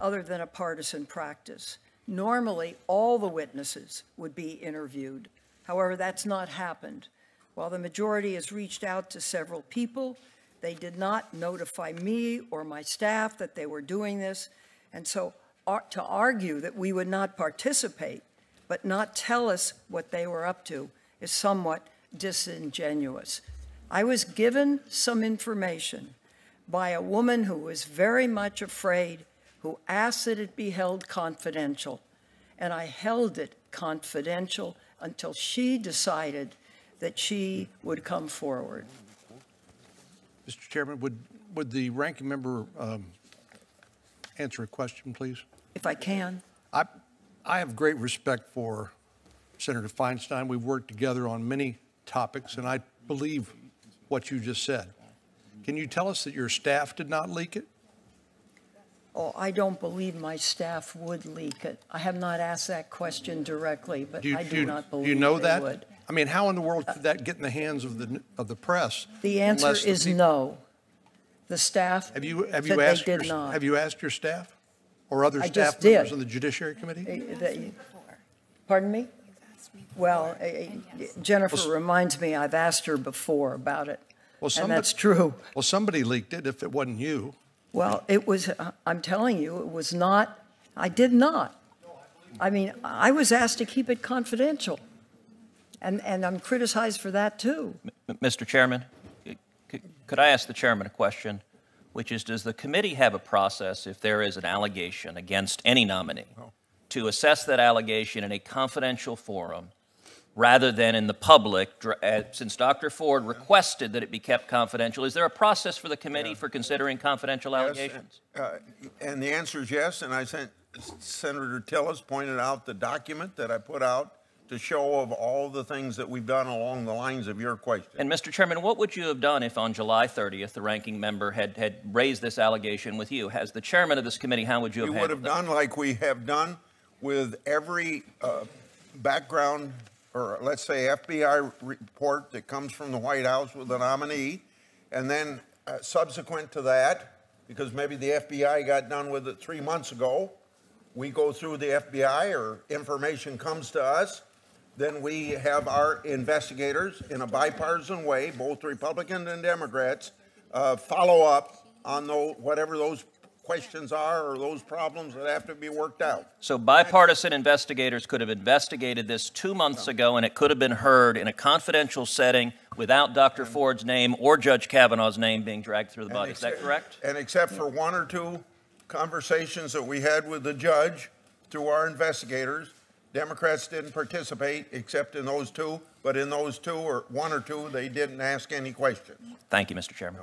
other than a partisan practice. Normally, all the witnesses would be interviewed. However, that's not happened. While the majority has reached out to several people, they did not notify me or my staff that they were doing this. And so ar- to argue that we would not participate, but not tell us what they were up to, is somewhat disingenuous. I was given some information by a woman who was very much afraid, who asked that it be held confidential. And I held it confidential until she decided that she would come forward. Mr. Chairman, would, would the ranking member um, answer a question, please? If I can, I, I have great respect for Senator Feinstein. We've worked together on many topics, and I believe what you just said. Can you tell us that your staff did not leak it? Oh, I don't believe my staff would leak it. I have not asked that question directly, but you- I do not Do you believe know they that? would. I mean, how in the world could that get in the hands of the, of the press? The answer the is peop- no. The staff Have you, have you asked, did your- not. have you asked your staff? Or other I staff members did. on the Judiciary Committee? They- Pardon me? Well, eh, eh, Jennifer reminds me, I've asked her before about it, Well, and that's true. Well, somebody leaked it if it wasn't you. Well, it was, uh, I'm telling you, it was not, I did not. I mean, I was asked to keep it confidential, and, and I'm criticized for that, too. M- Mr. Chairman, c- c- could I ask the chairman a question? Which is, does the committee have a process if there is an allegation against any nominee to assess that allegation in a confidential forum rather than in the public? uh, Since Dr. Ford requested that it be kept confidential, is there a process for the committee for considering confidential Yes, allegations? uh, And the answer is yes, and I sent, Senator Tillis pointed out the document that I put out to show of all the things that we've done along the lines of your question. And Mr. Chairman, what would you have done if on July 30th, the ranking member had, had raised this allegation with you? As the chairman of this committee, how would you have We would have it? done like we have done with every uh, background, or let's say FBI report that comes from the White House with a nominee, and then uh, subsequent to that, because maybe the FBI got done with it three months ago, we go through the FBI or information comes to us, then we have our investigators in a bipartisan way, both Republicans and Democrats, uh, follow up on whatever those questions are or those problems that have to be worked out. So bipartisan investigators could have investigated this two months ago, and it could have been heard in a confidential setting without Dr. Ford's name or Judge Kavanaugh's name being dragged through the body. Is that correct? And except for one or two conversations that we had with the judge through our investigators, Democrats didn't participate except in those two, but in those two or one or two, they didn't ask any questions. Thank you, Mr. Chairman.